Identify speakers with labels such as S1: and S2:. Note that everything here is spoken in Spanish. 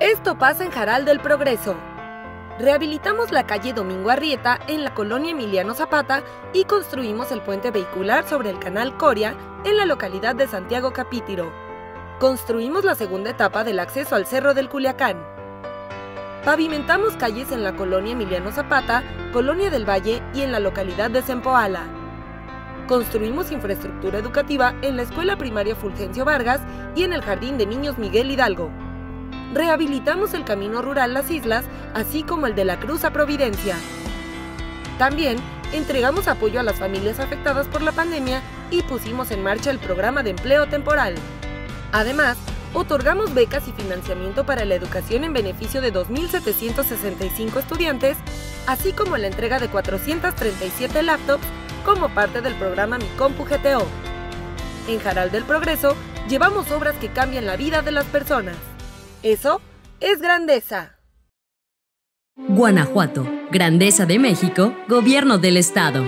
S1: Esto pasa en Jaral del Progreso. Rehabilitamos la calle Domingo Arrieta en la colonia Emiliano Zapata y construimos el puente vehicular sobre el canal Coria en la localidad de Santiago Capítiro. Construimos la segunda etapa del acceso al Cerro del Culiacán. Pavimentamos calles en la colonia Emiliano Zapata, Colonia del Valle y en la localidad de Zempoala. Construimos infraestructura educativa en la Escuela Primaria Fulgencio Vargas y en el Jardín de Niños Miguel Hidalgo rehabilitamos el camino rural Las Islas, así como el de la Cruz a Providencia. También entregamos apoyo a las familias afectadas por la pandemia y pusimos en marcha el programa de empleo temporal. Además, otorgamos becas y financiamiento para la educación en beneficio de 2.765 estudiantes, así como la entrega de 437 laptops como parte del programa Mi Compu GTO. En Jaral del Progreso, llevamos obras que cambian la vida de las personas. Eso es grandeza.
S2: Guanajuato, Grandeza de México, Gobierno del Estado.